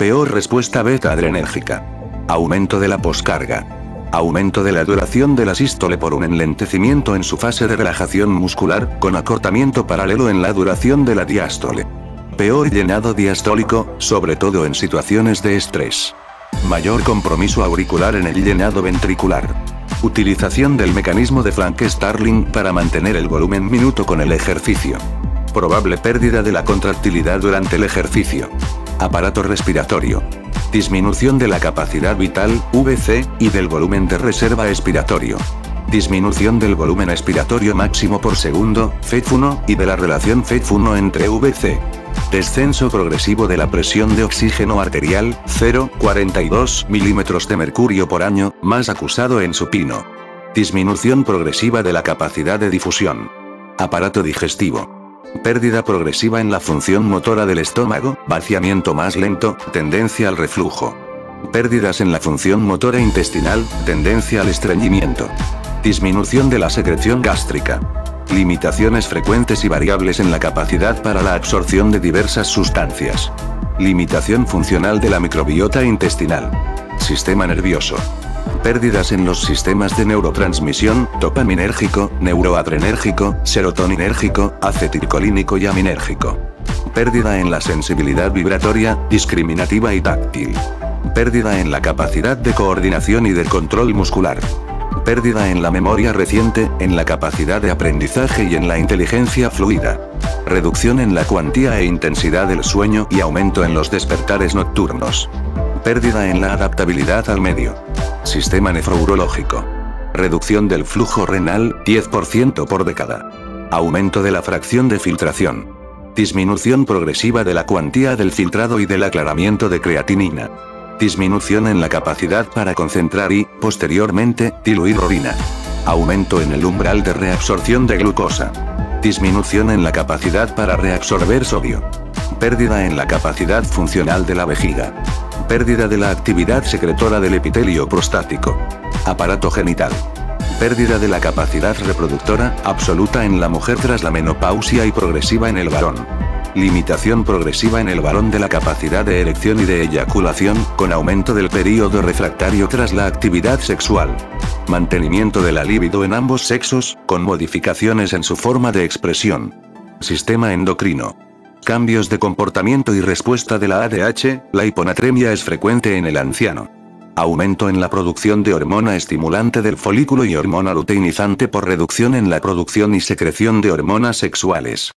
Peor respuesta beta adrenérgica. Aumento de la poscarga. Aumento de la duración de la sístole por un enlentecimiento en su fase de relajación muscular, con acortamiento paralelo en la duración de la diástole. Peor llenado diastólico, sobre todo en situaciones de estrés. Mayor compromiso auricular en el llenado ventricular. Utilización del mecanismo de Frank-Starling para mantener el volumen minuto con el ejercicio. Probable pérdida de la contractilidad durante el ejercicio. Aparato respiratorio. Disminución de la capacidad vital, VC, y del volumen de reserva expiratorio. Disminución del volumen expiratorio máximo por segundo, FEF1, y de la relación FEF1 entre VC. Descenso progresivo de la presión de oxígeno arterial, 0,42 milímetros de mercurio por año, más acusado en supino. Disminución progresiva de la capacidad de difusión. Aparato digestivo. Pérdida progresiva en la función motora del estómago, vaciamiento más lento, tendencia al reflujo. Pérdidas en la función motora intestinal, tendencia al estreñimiento. Disminución de la secreción gástrica. Limitaciones frecuentes y variables en la capacidad para la absorción de diversas sustancias. Limitación funcional de la microbiota intestinal. Sistema nervioso. Pérdidas en los sistemas de neurotransmisión, dopaminérgico, neuroadrenérgico, serotoninérgico, acetilcolínico y aminérgico. Pérdida en la sensibilidad vibratoria, discriminativa y táctil. Pérdida en la capacidad de coordinación y de control muscular. Pérdida en la memoria reciente, en la capacidad de aprendizaje y en la inteligencia fluida. Reducción en la cuantía e intensidad del sueño y aumento en los despertares nocturnos. Pérdida en la adaptabilidad al medio. Sistema nefrourológico. Reducción del flujo renal, 10% por década. Aumento de la fracción de filtración. Disminución progresiva de la cuantía del filtrado y del aclaramiento de creatinina. Disminución en la capacidad para concentrar y, posteriormente, diluir orina. Aumento en el umbral de reabsorción de glucosa. Disminución en la capacidad para reabsorber sodio. Pérdida en la capacidad funcional de la vejiga. Pérdida de la actividad secretora del epitelio prostático. Aparato genital. Pérdida de la capacidad reproductora, absoluta en la mujer tras la menopausia y progresiva en el varón. Limitación progresiva en el varón de la capacidad de erección y de eyaculación, con aumento del período refractario tras la actividad sexual. Mantenimiento de la libido en ambos sexos, con modificaciones en su forma de expresión. Sistema endocrino. Cambios de comportamiento y respuesta de la ADH, la hiponatremia es frecuente en el anciano. Aumento en la producción de hormona estimulante del folículo y hormona luteinizante por reducción en la producción y secreción de hormonas sexuales.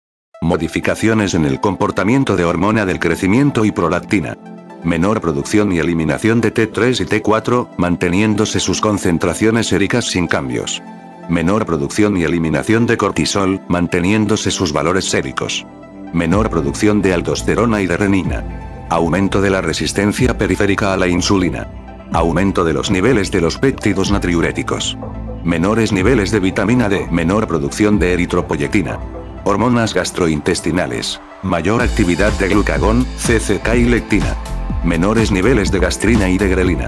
Modificaciones en el comportamiento de hormona del crecimiento y prolactina. Menor producción y eliminación de T3 y T4, manteniéndose sus concentraciones séricas sin cambios. Menor producción y eliminación de cortisol, manteniéndose sus valores séricos menor producción de aldosterona y de renina. Aumento de la resistencia periférica a la insulina. Aumento de los niveles de los péptidos natriuréticos. Menores niveles de vitamina D, menor producción de eritropoyetina. Hormonas gastrointestinales. Mayor actividad de glucagón, CCK y lectina. Menores niveles de gastrina y de grelina.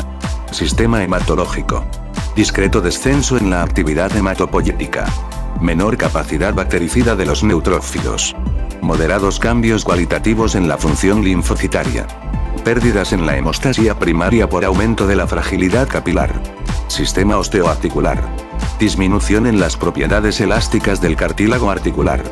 Sistema hematológico. Discreto descenso en la actividad hematopoyética. Menor capacidad bactericida de los neutrófilos. Moderados cambios cualitativos en la función linfocitaria. Pérdidas en la hemostasia primaria por aumento de la fragilidad capilar. Sistema osteoarticular. Disminución en las propiedades elásticas del cartílago articular.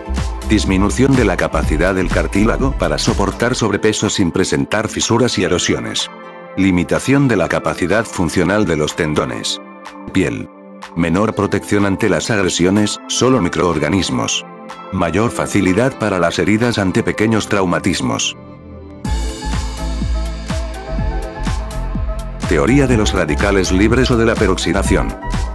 Disminución de la capacidad del cartílago para soportar sobrepeso sin presentar fisuras y erosiones. Limitación de la capacidad funcional de los tendones. Piel. Menor protección ante las agresiones, solo microorganismos. Mayor facilidad para las heridas ante pequeños traumatismos. Teoría de los radicales libres o de la peroxidación.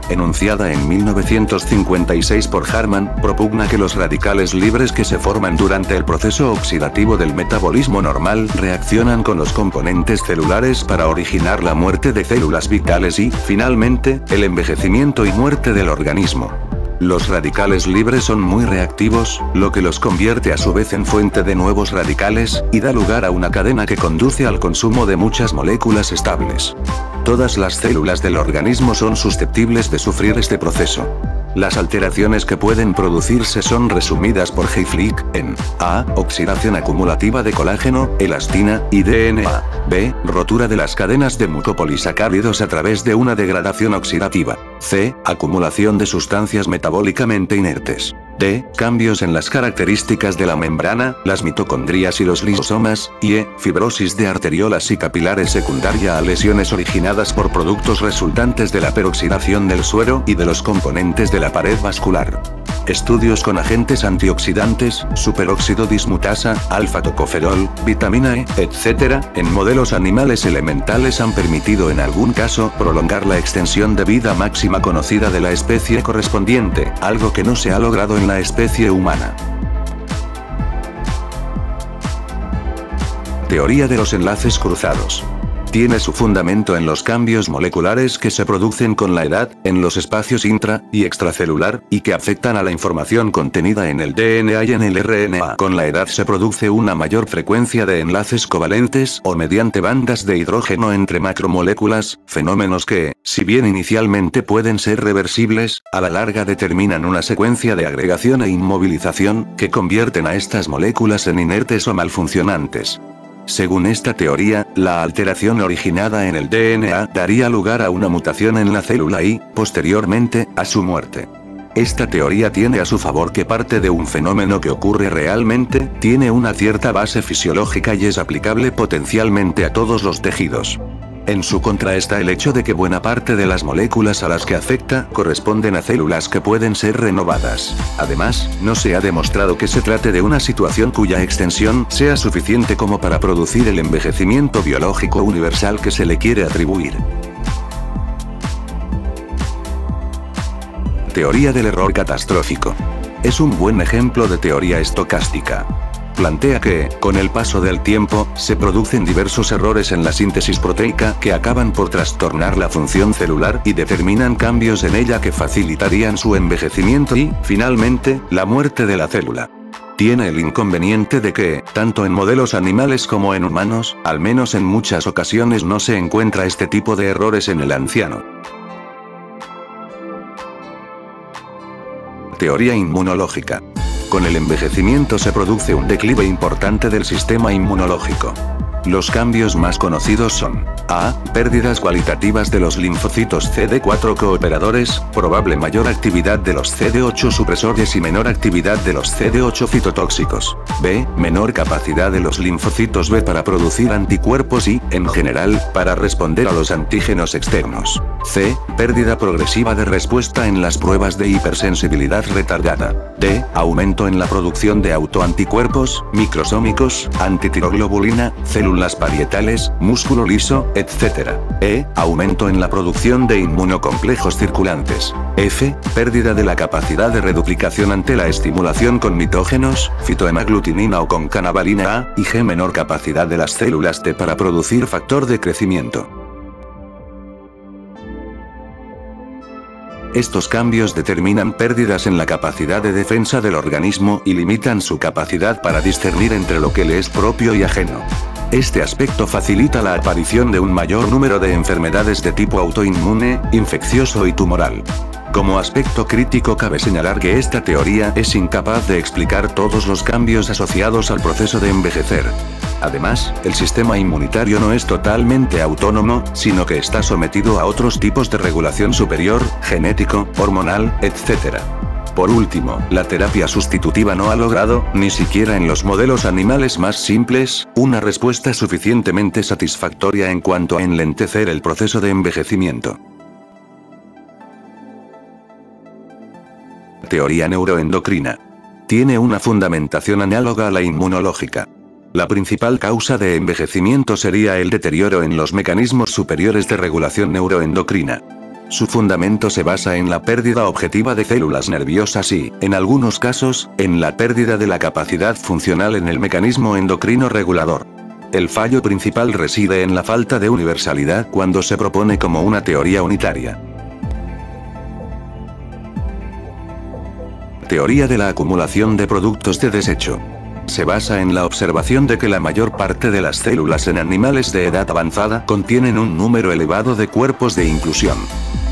Enunciada en 1956 por Harman, propugna que los radicales libres que se forman durante el proceso oxidativo del metabolismo normal reaccionan con los componentes celulares para originar la muerte de células vitales y, finalmente, el envejecimiento y muerte del organismo. Los radicales libres son muy reactivos, lo que los convierte a su vez en fuente de nuevos radicales, y da lugar a una cadena que conduce al consumo de muchas moléculas estables. Todas las células del organismo son susceptibles de sufrir este proceso. Las alteraciones que pueden producirse son resumidas por Hayflick en A. Oxidación acumulativa de colágeno, elastina y DNA. B. Rotura de las cadenas de mucopolisacáridos a través de una degradación oxidativa. C. Acumulación de sustancias metabólicamente inertes. D. Cambios en las características de la membrana, las mitocondrias y los lisosomas, y E. Fibrosis de arteriolas y capilares secundaria a lesiones originadas por productos resultantes de la peroxidación del suero y de los componentes de la pared vascular. Estudios con agentes antioxidantes, superóxido dismutasa, alfa-tocoferol, vitamina E, etc., en modelos animales elementales han permitido en algún caso prolongar la extensión de vida máxima conocida de la especie correspondiente, algo que no se ha logrado en la especie humana. Teoría de los enlaces cruzados. Tiene su fundamento en los cambios moleculares que se producen con la edad, en los espacios intra y extracelular, y que afectan a la información contenida en el DNA y en el RNA. Con la edad se produce una mayor frecuencia de enlaces covalentes o mediante bandas de hidrógeno entre macromoléculas, fenómenos que, si bien inicialmente pueden ser reversibles, a la larga determinan una secuencia de agregación e inmovilización, que convierten a estas moléculas en inertes o malfuncionantes. Según esta teoría, la alteración originada en el DNA daría lugar a una mutación en la célula y, posteriormente, a su muerte. Esta teoría tiene a su favor que parte de un fenómeno que ocurre realmente, tiene una cierta base fisiológica y es aplicable potencialmente a todos los tejidos. En su contra está el hecho de que buena parte de las moléculas a las que afecta corresponden a células que pueden ser renovadas. Además, no se ha demostrado que se trate de una situación cuya extensión sea suficiente como para producir el envejecimiento biológico universal que se le quiere atribuir. Teoría del error catastrófico. Es un buen ejemplo de teoría estocástica plantea que, con el paso del tiempo, se producen diversos errores en la síntesis proteica que acaban por trastornar la función celular y determinan cambios en ella que facilitarían su envejecimiento y, finalmente, la muerte de la célula. Tiene el inconveniente de que, tanto en modelos animales como en humanos, al menos en muchas ocasiones no se encuentra este tipo de errores en el anciano. Teoría inmunológica. Con el envejecimiento se produce un declive importante del sistema inmunológico. Los cambios más conocidos son A. Pérdidas cualitativas de los linfocitos CD4 cooperadores, probable mayor actividad de los CD8 supresores y menor actividad de los CD8 citotóxicos. B. Menor capacidad de los linfocitos B para producir anticuerpos y, en general, para responder a los antígenos externos. C. Pérdida progresiva de respuesta en las pruebas de hipersensibilidad retardada. D. Aumento en la producción de autoanticuerpos, microsómicos, antitiroglobulina, células parietales, músculo liso, etc. E. Aumento en la producción de inmunocomplejos circulantes. F. Pérdida de la capacidad de reduplicación ante la estimulación con mitógenos, fitohemaglutinina o con canabalina A, y G. Menor capacidad de las células T para producir factor de crecimiento. Estos cambios determinan pérdidas en la capacidad de defensa del organismo y limitan su capacidad para discernir entre lo que le es propio y ajeno. Este aspecto facilita la aparición de un mayor número de enfermedades de tipo autoinmune, infeccioso y tumoral. Como aspecto crítico cabe señalar que esta teoría es incapaz de explicar todos los cambios asociados al proceso de envejecer. Además, el sistema inmunitario no es totalmente autónomo, sino que está sometido a otros tipos de regulación superior, genético, hormonal, etc. Por último, la terapia sustitutiva no ha logrado, ni siquiera en los modelos animales más simples, una respuesta suficientemente satisfactoria en cuanto a enlentecer el proceso de envejecimiento. Teoría neuroendocrina. Tiene una fundamentación análoga a la inmunológica. La principal causa de envejecimiento sería el deterioro en los mecanismos superiores de regulación neuroendocrina. Su fundamento se basa en la pérdida objetiva de células nerviosas y, en algunos casos, en la pérdida de la capacidad funcional en el mecanismo endocrino regulador. El fallo principal reside en la falta de universalidad cuando se propone como una teoría unitaria. Teoría de la acumulación de productos de desecho se basa en la observación de que la mayor parte de las células en animales de edad avanzada contienen un número elevado de cuerpos de inclusión.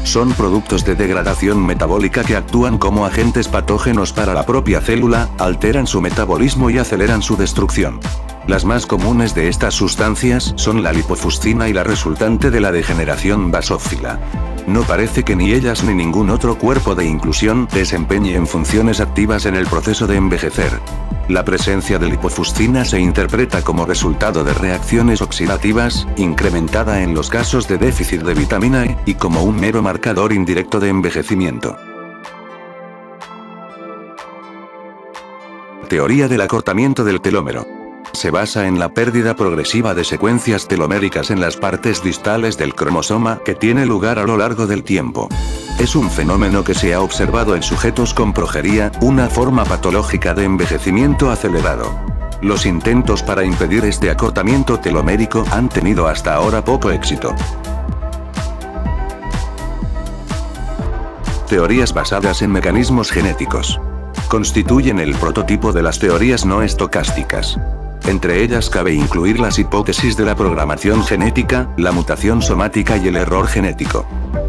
Son productos de degradación metabólica que actúan como agentes patógenos para la propia célula, alteran su metabolismo y aceleran su destrucción. Las más comunes de estas sustancias son la lipofuscina y la resultante de la degeneración basófila. No parece que ni ellas ni ningún otro cuerpo de inclusión desempeñen funciones activas en el proceso de envejecer. La presencia de lipofuscina se interpreta como resultado de reacciones oxidativas, incrementada en los casos de déficit de vitamina E, y como un mero marcador indirecto de envejecimiento. Teoría del acortamiento del telómero se basa en la pérdida progresiva de secuencias teloméricas en las partes distales del cromosoma que tiene lugar a lo largo del tiempo. Es un fenómeno que se ha observado en sujetos con progeria, una forma patológica de envejecimiento acelerado. Los intentos para impedir este acortamiento telomérico han tenido hasta ahora poco éxito. Teorías basadas en mecanismos genéticos. Constituyen el prototipo de las teorías no estocásticas. Entre ellas cabe incluir las hipótesis de la programación genética, la mutación somática y el error genético.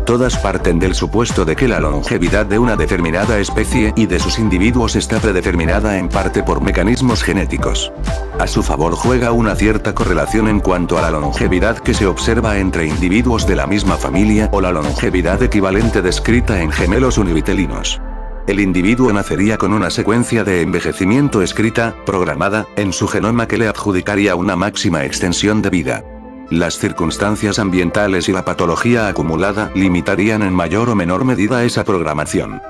Todas parten del supuesto de que la longevidad de una determinada especie y de sus individuos está predeterminada en parte por mecanismos genéticos. A su favor juega una cierta correlación en cuanto a la longevidad que se observa entre individuos de la misma familia o la longevidad equivalente descrita en gemelos univitelinos el individuo nacería con una secuencia de envejecimiento escrita, programada, en su genoma que le adjudicaría una máxima extensión de vida. Las circunstancias ambientales y la patología acumulada limitarían en mayor o menor medida esa programación.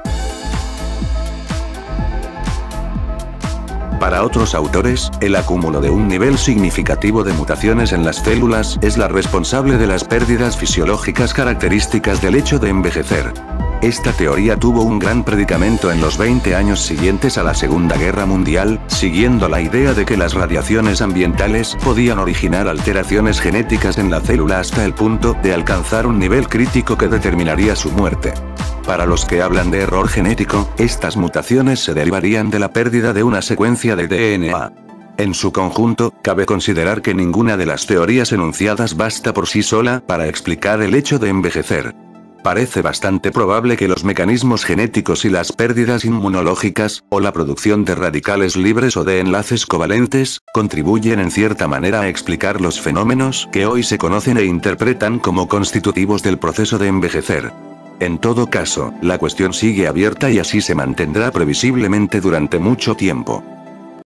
Para otros autores, el acúmulo de un nivel significativo de mutaciones en las células es la responsable de las pérdidas fisiológicas características del hecho de envejecer. Esta teoría tuvo un gran predicamento en los 20 años siguientes a la Segunda Guerra Mundial, siguiendo la idea de que las radiaciones ambientales podían originar alteraciones genéticas en la célula hasta el punto de alcanzar un nivel crítico que determinaría su muerte. Para los que hablan de error genético, estas mutaciones se derivarían de la pérdida de una secuencia de DNA. En su conjunto, cabe considerar que ninguna de las teorías enunciadas basta por sí sola para explicar el hecho de envejecer. Parece bastante probable que los mecanismos genéticos y las pérdidas inmunológicas, o la producción de radicales libres o de enlaces covalentes, contribuyen en cierta manera a explicar los fenómenos que hoy se conocen e interpretan como constitutivos del proceso de envejecer. En todo caso, la cuestión sigue abierta y así se mantendrá previsiblemente durante mucho tiempo.